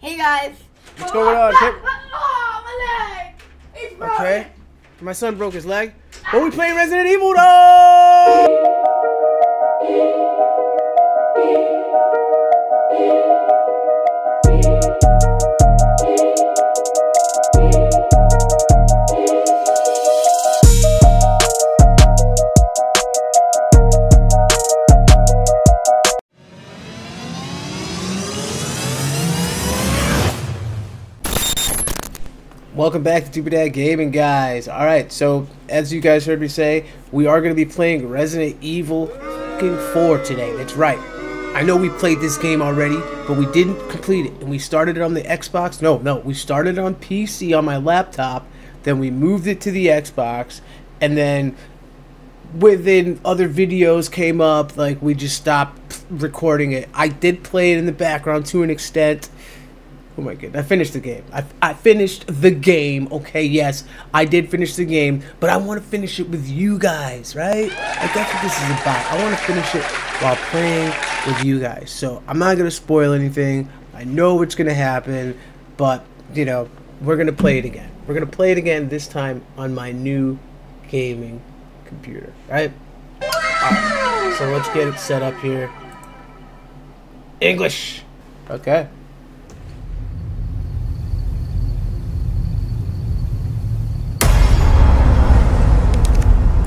Hey guys. What's going on? Oh, my leg. It's. Okay. My son broke his leg. But we playing Resident Evil though! Welcome back to Stupid Dad Gaming, guys. All right, so as you guys heard me say, we are going to be playing Resident Evil 4 today. That's right. I know we played this game already, but we didn't complete it. And we started it on the Xbox. No, no, we started it on PC on my laptop. Then we moved it to the Xbox. And then within other videos came up, like we just stopped recording it. I did play it in the background to an extent. Oh my god, I finished the game. I, I finished the game. Okay, yes, I did finish the game, but I want to finish it with you guys, right? Like that's what this is about. I want to finish it while playing with you guys. So I'm not gonna spoil anything. I know what's gonna happen, but you know we're gonna play it again. We're gonna play it again this time on my new gaming computer, right? Alright, so let's get it set up here. English. Okay.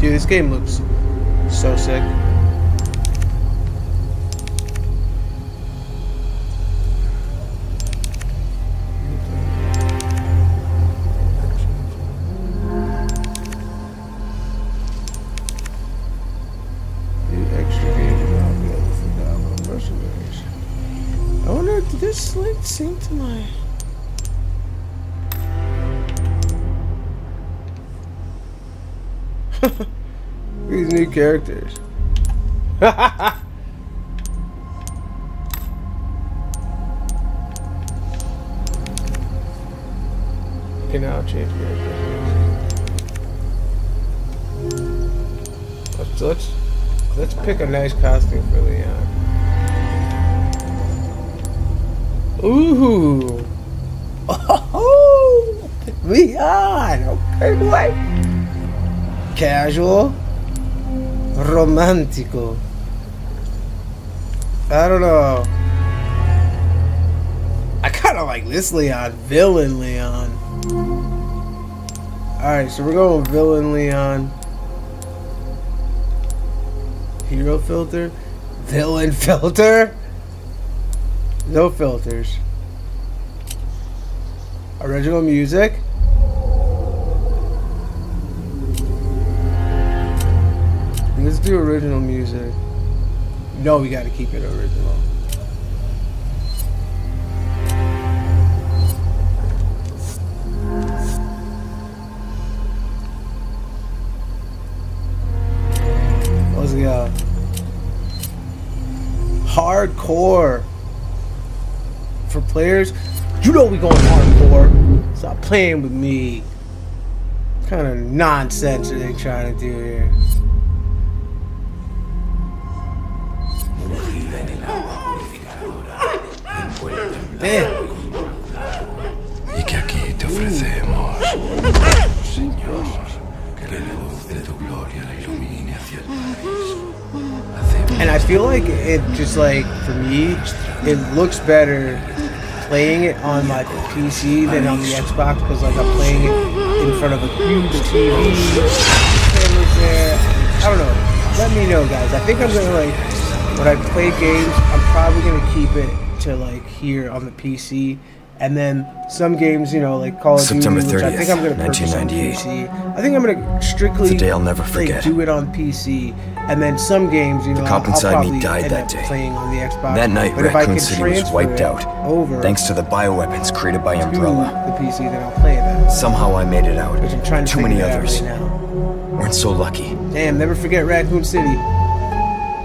Dude, this game looks so sick. Characters. you can now change characters. Let's let's let's pick a nice costume for Leon. Ooh. Oh, Leon. Okay, boy casual, romantico. I don't know. I kind of like this Leon, villain Leon. Alright, so we're going villain Leon. Hero filter? Villain filter? No filters. Original music? Do original music. No, we gotta keep it original. Let's go. Hardcore. For players, you know we going hardcore. Stop playing with me. What kind of nonsense are they trying to do here? Y que aquí te ofrecemos, Señor, que la luz de tu gloria la ilumine hacia el paraíso. And I feel like it just like for me, it looks better playing it on like my PC than on the Xbox because like I'm playing it in front of a huge TV, cameras there. I don't know. Let me know, guys. I think I'm gonna like when I play games, I'm probably gonna keep it to like here on the PC. And then some games, you know, like Call of September Duty, which I think I'm gonna 30th, purchase on 1998. PC. I think I'm gonna strictly It's a day I'll never like, do it on PC. And then some games, you know, the cop I'll inside me probably died end that up day. playing on the Xbox. That night, but Raccoon City was wiped out, over thanks to the bioweapons created by Umbrella. the PC, then I'll play that. Somehow I made it out. Which I'm trying to Too many others right now. weren't so lucky. Damn, never forget Raccoon City.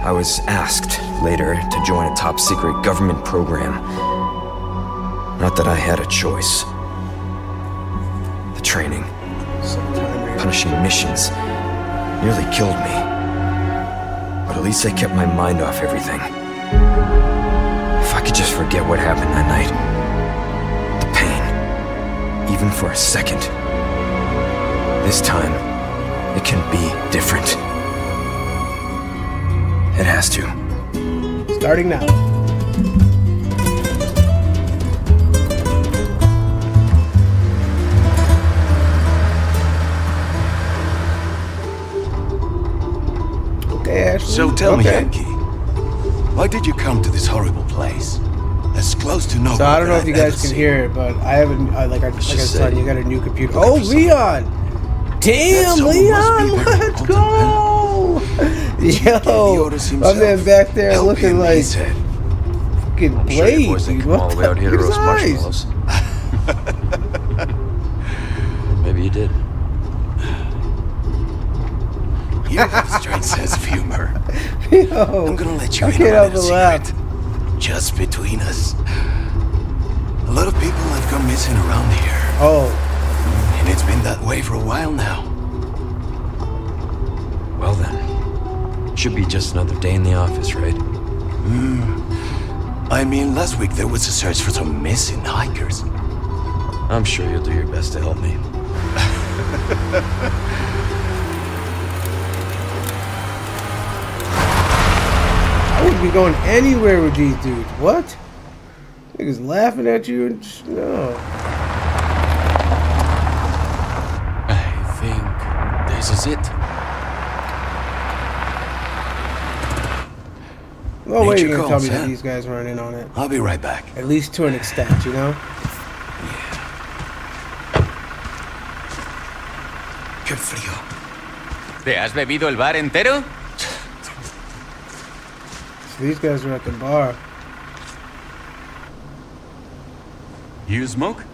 I was asked later to join a top secret government program. Not that I had a choice. The training, punishing missions, nearly killed me. But at least I kept my mind off everything. If I could just forget what happened that night. The pain, even for a second. This time, it can be different. It has to. Starting now. Okay, Ashley. So tell me, okay. Yankee, why did you come to this horrible place? As close to nowhere So I don't know if you I've guys can seen. hear it, but I haven't. I, like I, like I just said, you got a new computer. Oh. Leon! Damn, Leon! Let's go! Yo, Otis my man back there help looking him, like said. fucking I'm sure Blade. boys didn't come all the way out here to look at his roast marshmallows. Maybe you did. You have a strange sense of humor. Yo, I'm gonna let you I in on a help laugh. secret. Just between us. A lot of people have gone missing around here, Oh, and it's been that way for a while now. Should be just another day in the office, right? Hmm. I mean, last week there was a search for some missing hikers. I'm sure you'll do your best to help me. I wouldn't be going anywhere with these dudes. What? Niggas laughing at you and sh- no. I think this is it. No way you're gonna tell calls, me that these guys weren't in on it. I'll be right back. At least to an extent, you know? Yeah. Qué frío. ¿Te has bebido el bar entero? So these guys are at the bar. You smoke?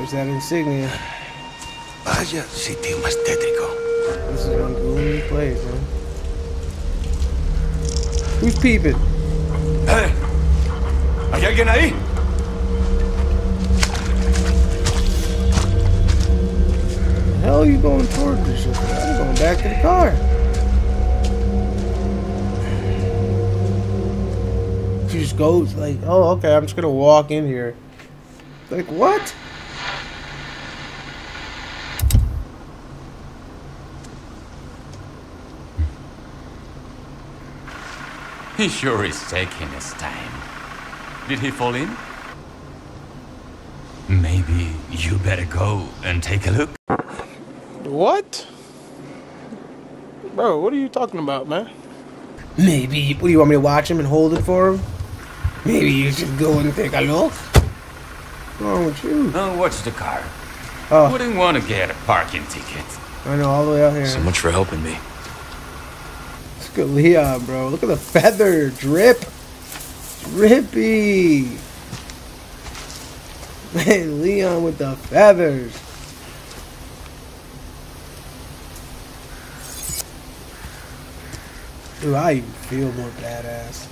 There's that insignia. Vaya sitio más tétrico. This is one gloomy place, man. Who's peeping? ¡Eh! ¿Hay alguien ahí? The hell are you going towards this shit? I'm going back to the car. She just goes like, oh, okay, I'm just gonna walk in here. Like, what? He sure is taking his time. Did he fall in? Maybe you better go and take a look. What? Bro, what are you talking about, man? Maybe. What do you want me to watch him and hold it for him? Maybe you should go and take a look. What's wrong with you? Oh, watch the car. Oh, Wouldn't want to get a parking ticket. I know, all the way out here. So much for helping me. Look at Leon, bro. Look at the feather drip. Drippy. Man, Leon with the feathers. Dude, I even feel more badass.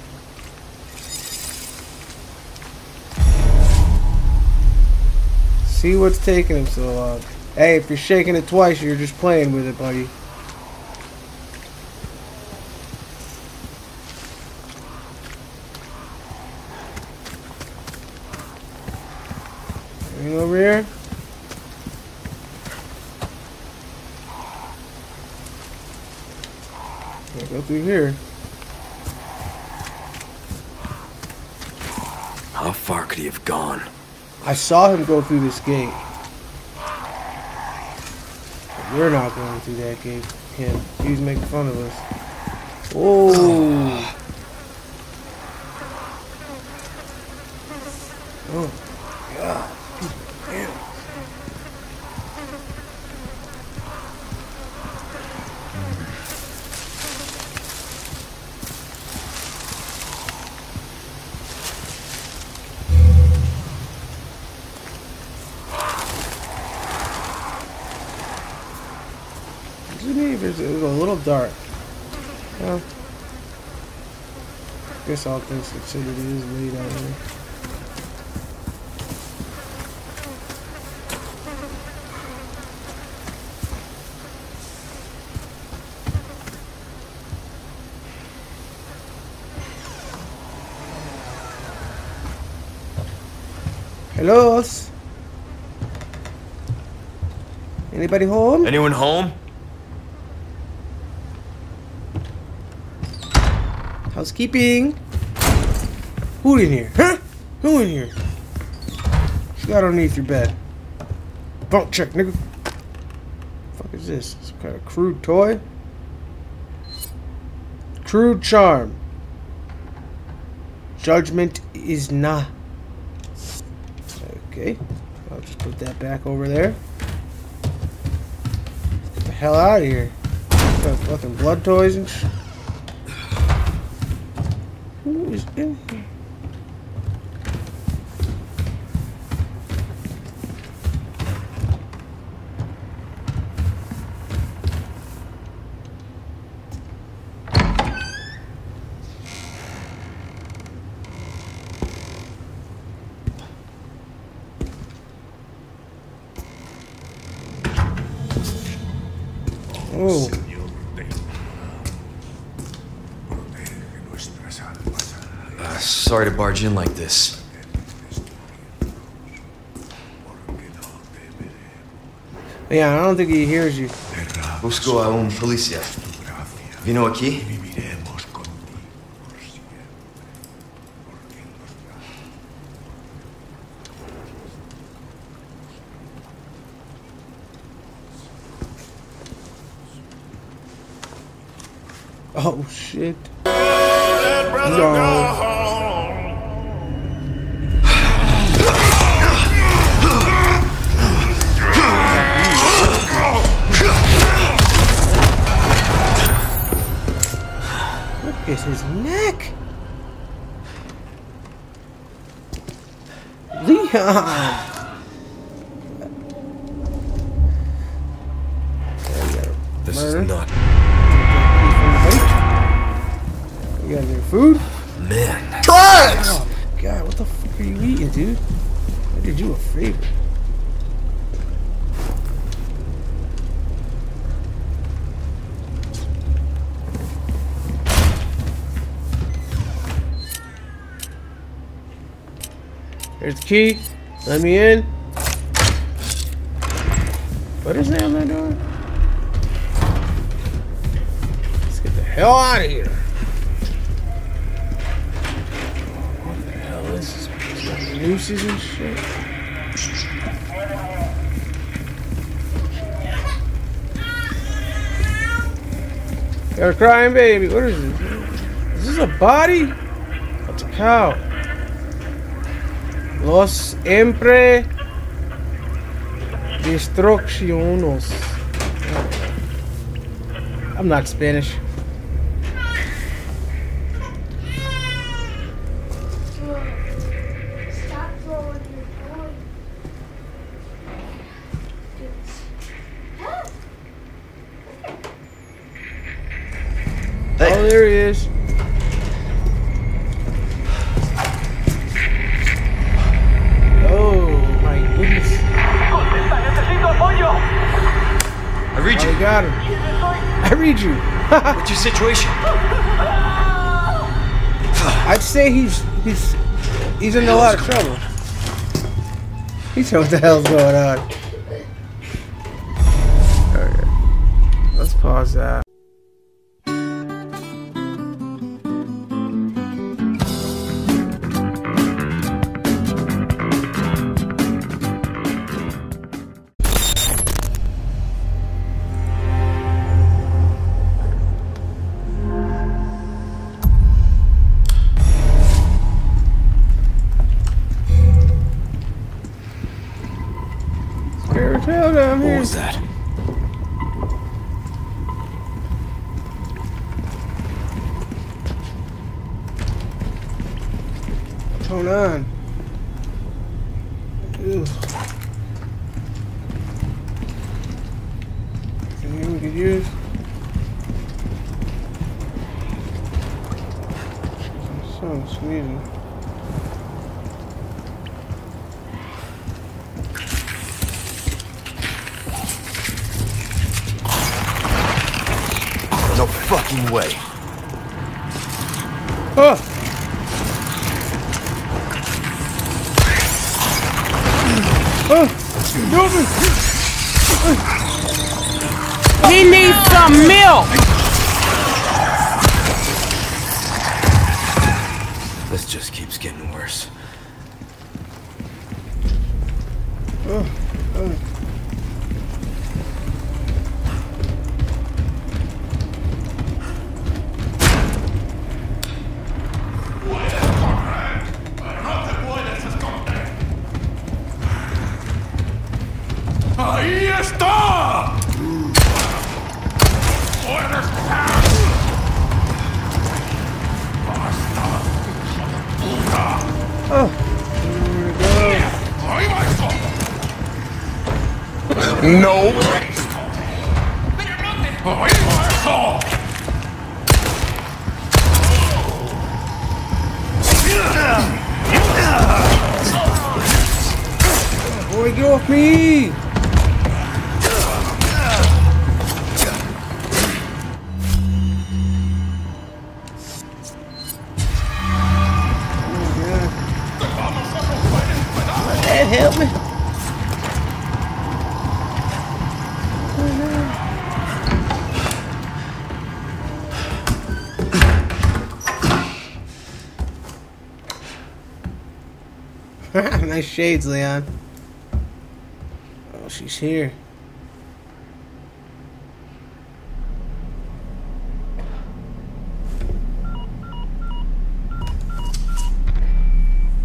See what's taking him so long. Hey, if you're shaking it twice, you're just playing with it, buddy. Over here? Can't go through here. How far could he have gone? I saw him go through this gate. We're not going through that gate. Him. He was making fun of us. Oh. Oh. It's all thanks. It's late out here. Hello? Anybody home? Anyone home? Housekeeping. Who in here? Huh? Who in here? What's got underneath your bed? Bunk check, nigga. fuck is this? Some kind of crude toy? Crude charm. Judgment is not. Okay. I'll just put that back over there. Get the hell out of here. Fucking blood toys and sh- Who is in here? Oh, Uh, sorry to barge in like this. yeah, I don't think he hears you. Busco a un policía. Vino aquí? Oh shit. No. At his neck. Leon. Key. Let me in. What is that on that door? Let's get the hell out of here. What the hell is this? Is nooses and shit? Got a crying baby. What is this? Is this a body? That's a cow. Losempre destrucciones. I'm not Spanish. Situation? I'd say he's he's he's in a lot of trouble. He knows what the hell's going on. Okay. Let's pause that. This just keeps getting worse. ¡Ahí ¡No! nice shades, Leon. Oh, she's here.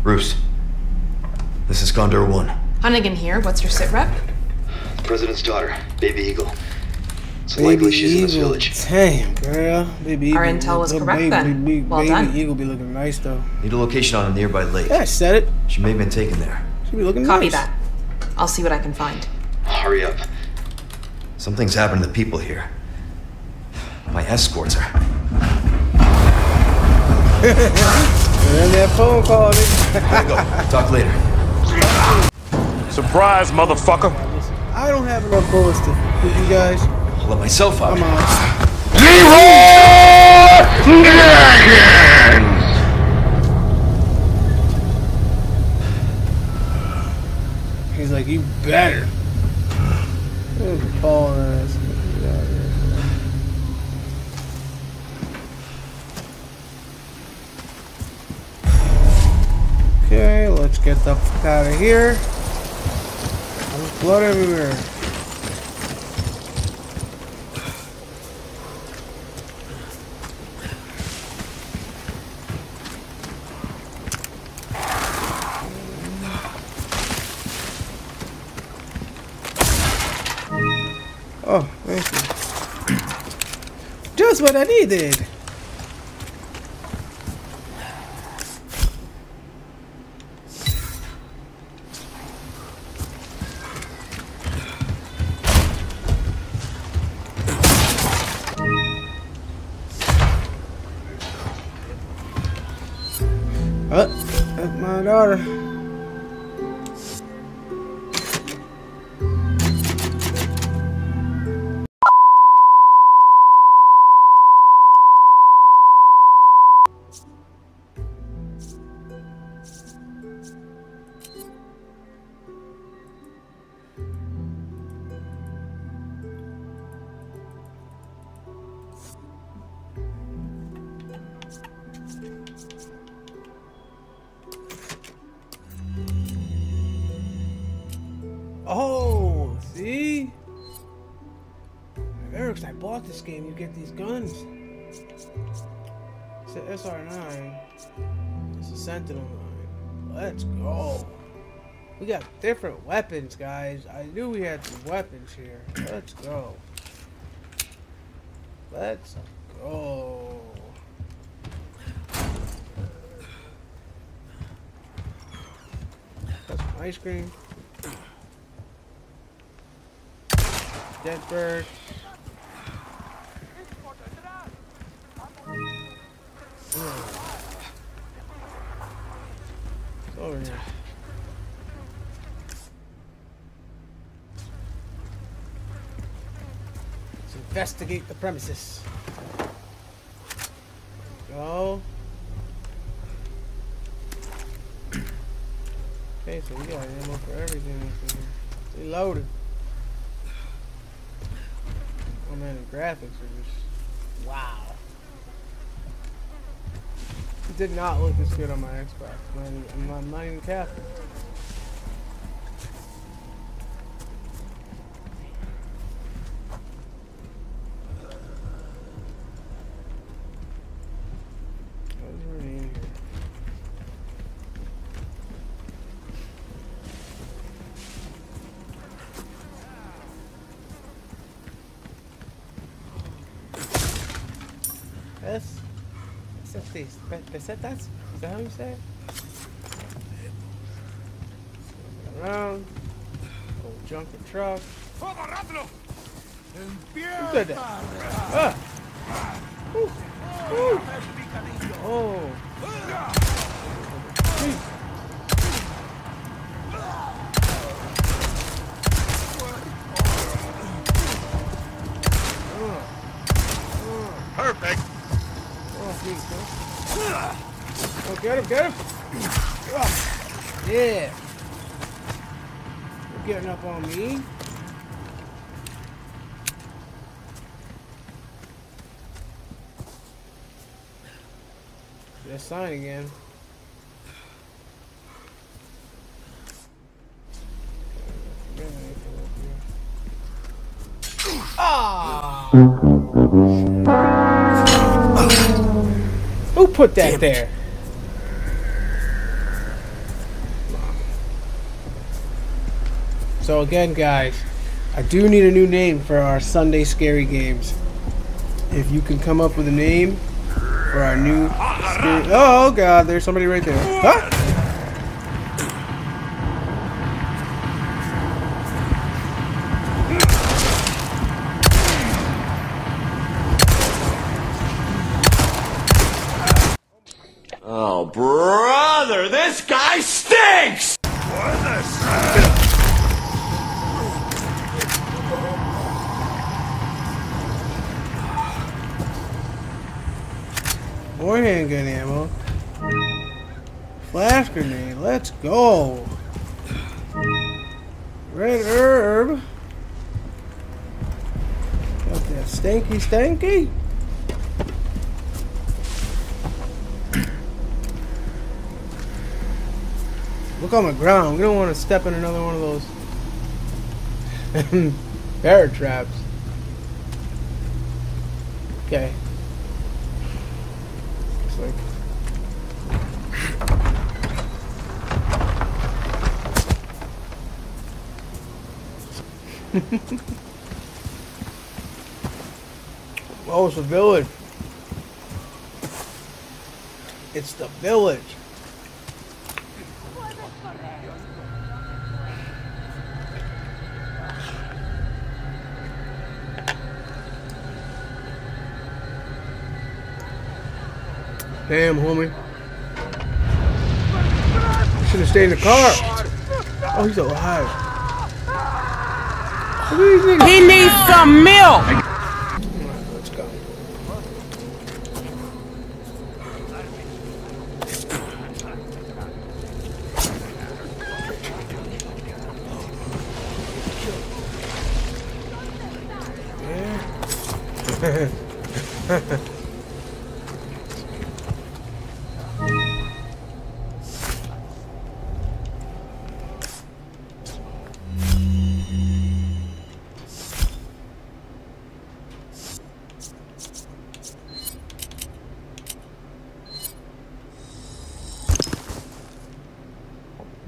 Bruce, this is Gondor 1. Hunnigan here. What's your sit rep? President's daughter, Baby Eagle. It's likely she's in this Eagle. village. Damn, girl. Baby eagle. Our Eagle. intel was little correct baby, then. Baby, Well baby done. Eagle be looking nice though. Need a location on a nearby lake. Yeah, I said it. She may have been taken there. She'll be looking Copy nice. that. I'll see what I can find. Hurry up. Something's happened to the people here. My escorts are. And that phone call, nigga. Gotta go. Talk later. Surprise, motherfucker. I don't have enough bullets to hit you guys. I'll let myself out. Come on. He's like, you better. At ass. Okay, let's get the fuck out of here. There's blood everywhere. What I needed. Oh, see? Eric's, I bought this game. You get these guns. It's a SR9. It's a Sentinel 9. Let's go. We got different weapons, guys. I knew we had some weapons here. Let's go. Let's go. Got some ice cream. Dead bird. Over here. Let's investigate the premises. Go. Okay, so we got ammo for everything. They loaded. Oh man, the graphics are just wow. It did not look as good on my Xbox. I'm, not, I'm not even capping. What is already in here? That's this. Pesetas? Is that how you say it? Around. Old junker truck. Who said that? Ah! Ooh. Ooh. Oh. Sign again. Ah! Who put that there? So again, guys, I do need a new name for our Sunday scary games. If you can come up with a name for our new Oh god, there's somebody right there. Huh? Stanky. Look on the ground. We don't want to step in another one of those bear traps. Okay. Looks like Oh, it's a village. It's the village. Damn, homie. Should have stayed in the car. Oh, he's alive. He needs some milk.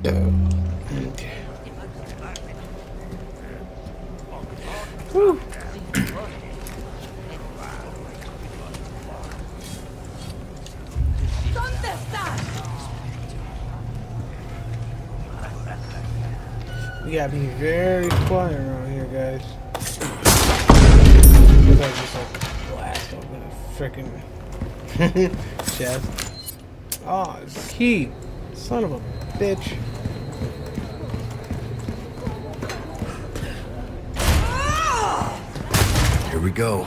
Okay. Whew. We gotta be very quiet around here, guys. Because I just like blast open a freaking chest. Oh, key. Son of a bitch. Here we go.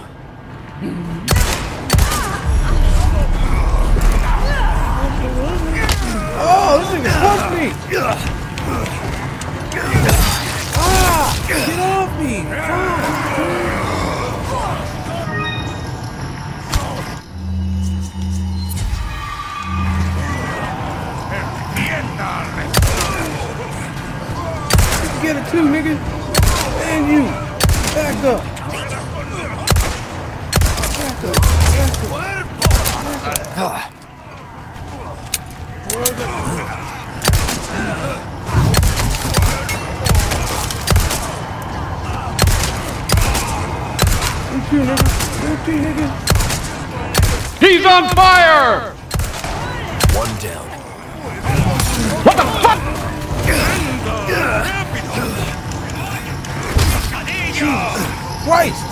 Oh, this thing punched me! Ah! Get off me! Get it too, nigga. And you. Back up. Back up. Back up. You too, nigga. You too, nigga. He's on fire! One down. What the fuck? Christ!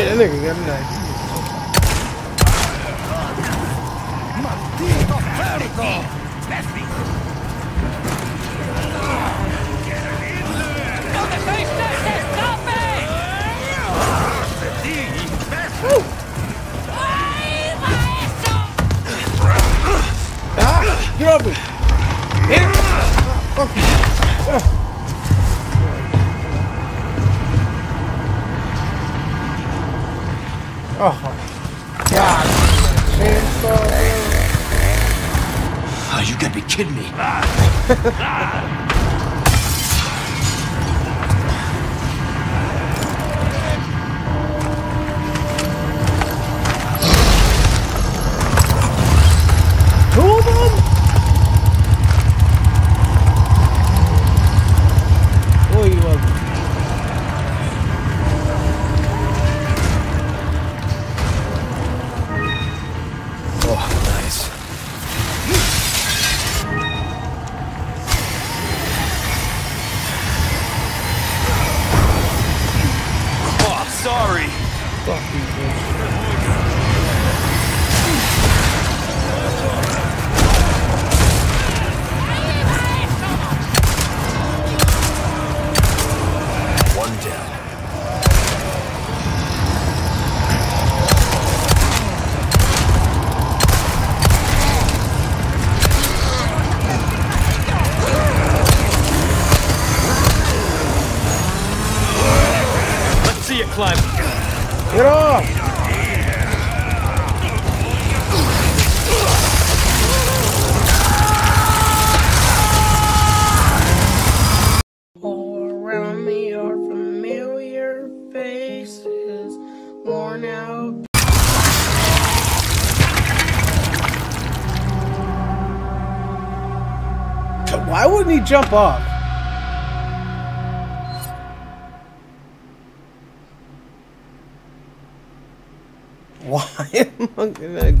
Shit, that nigga. Jump off? Why am I gonna...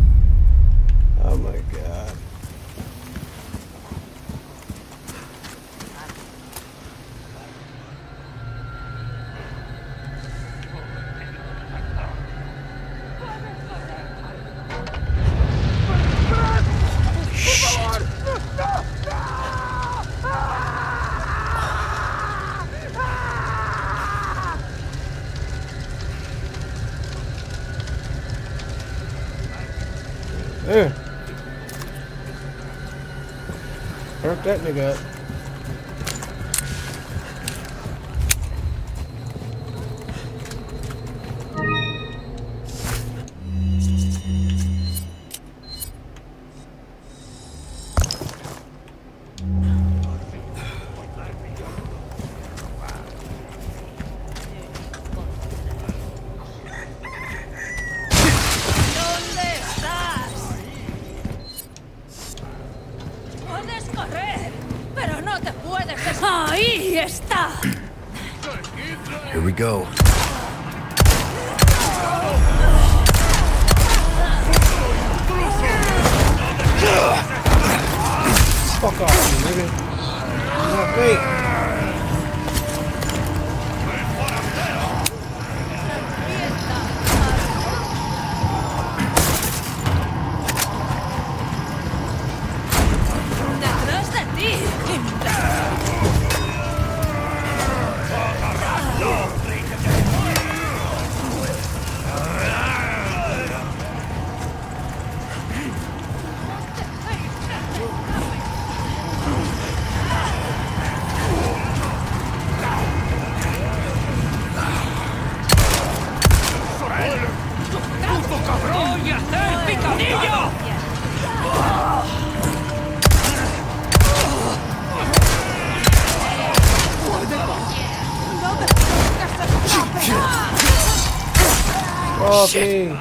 Oh my god. Hurt that nigga up. Papi. ¡Detrás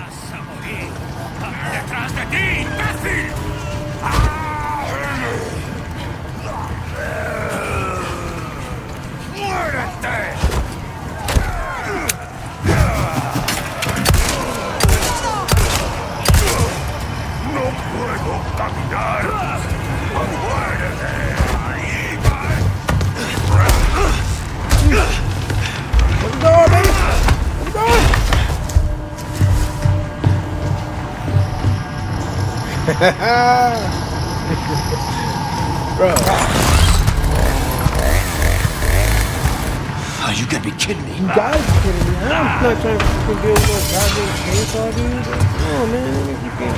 Bro. Oh, you gotta be kidding me. You guys are kidding me. I'm not trying to fucking deal with no goddamn chainsaw, dude. Come on, man. You can't.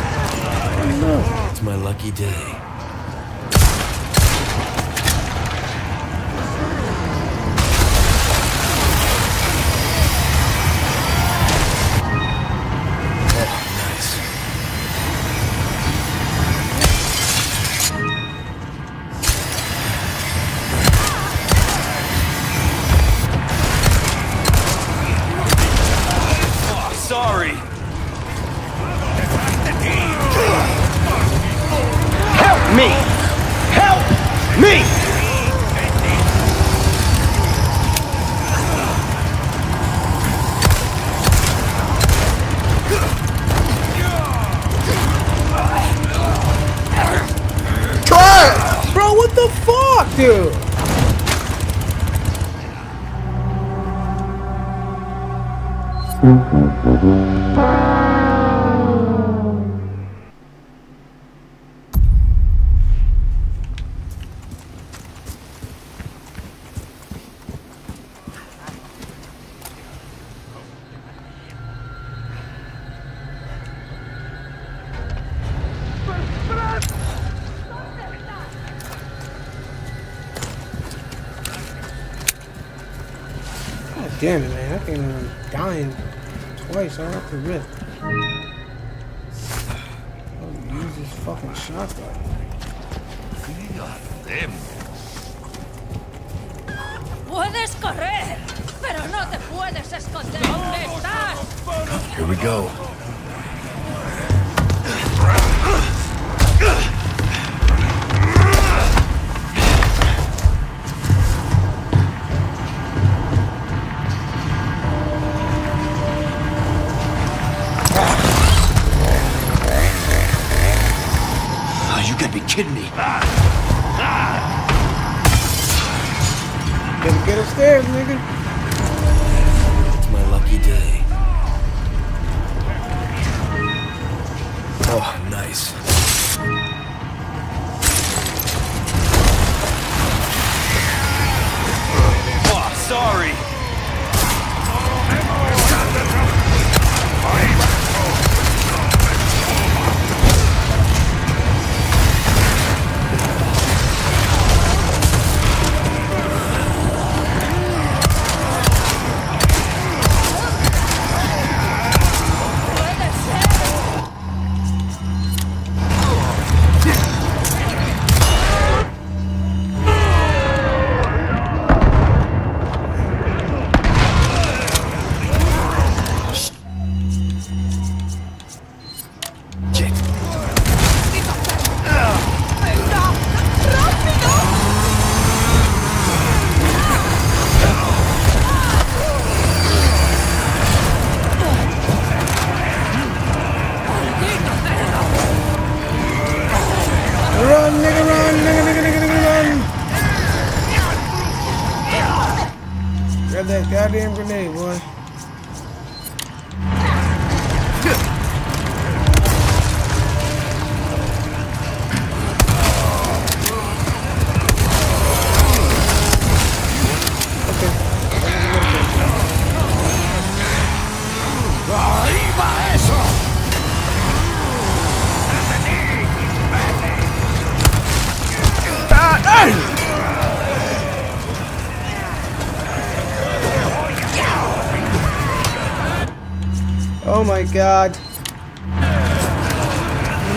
No. It's my lucky day. Damn it, man. I can't even dying twice right off the rip. I'll use this fucking shotgun. ¡Puedes correr! ¡Pero no te puedes esconder! ¿Dónde estás? Here we go. Upstairs, nigga. Oh my god.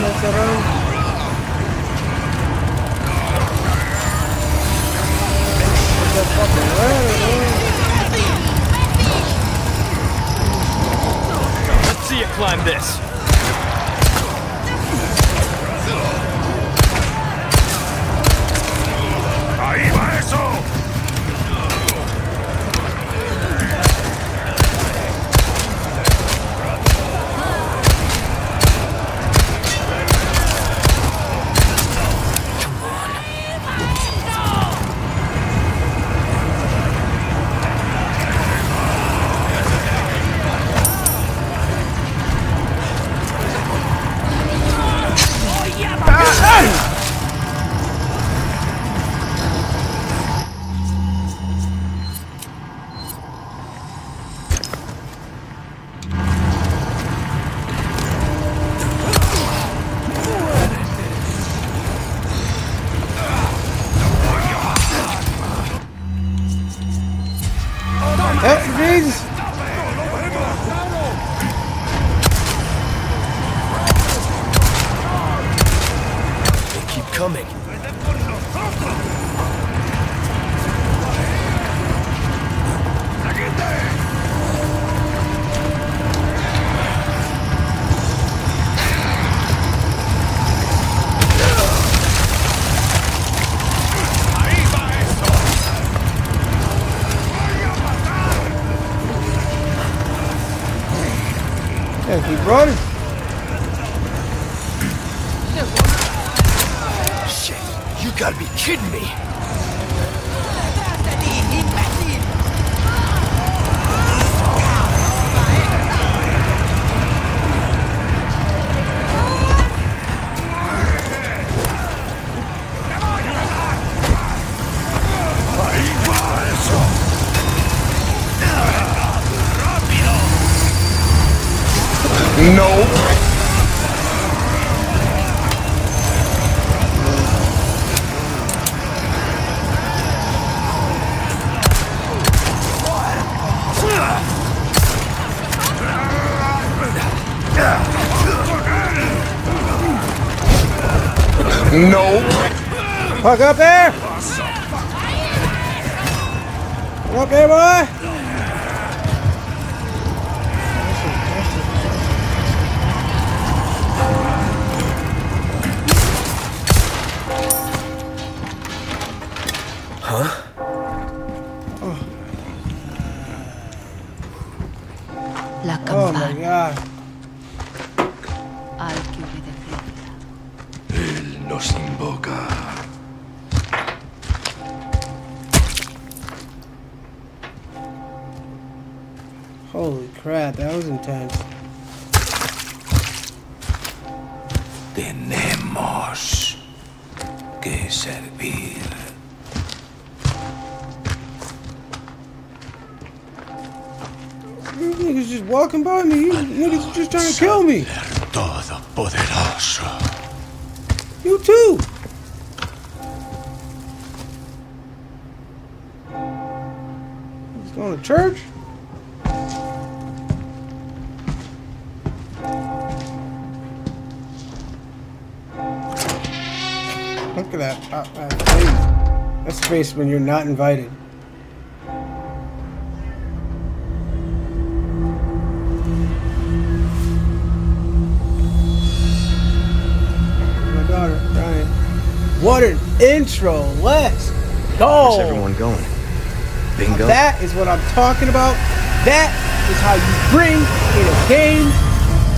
Mess around. Let's see you climb this. Oh, Jesus! They keep coming. Running. Shit, you gotta be kidding me. No. No. Fuck up there! Up there, boy! Look at that. Uh, uh, face. That's the face when you're not invited. My daughter, Ryan. What an intro! Let's go! Where's everyone going? Bingo? That is what I'm talking about. That is how you bring in a game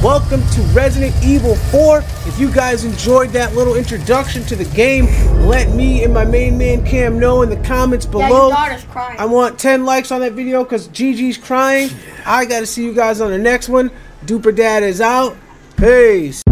welcome to Resident Evil 4. If you guys enjoyed that little introduction to the game, let me and my main man Cam know in the comments Yeah, below. your daughter's crying. I want 10 likes on that video because Gigi's crying. I got to see you guys on the next one. Duper Dad is out. Peace.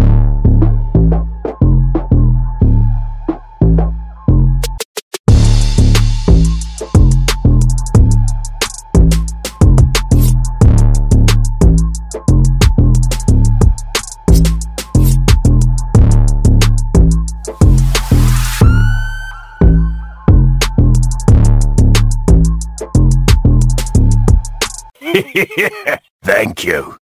You.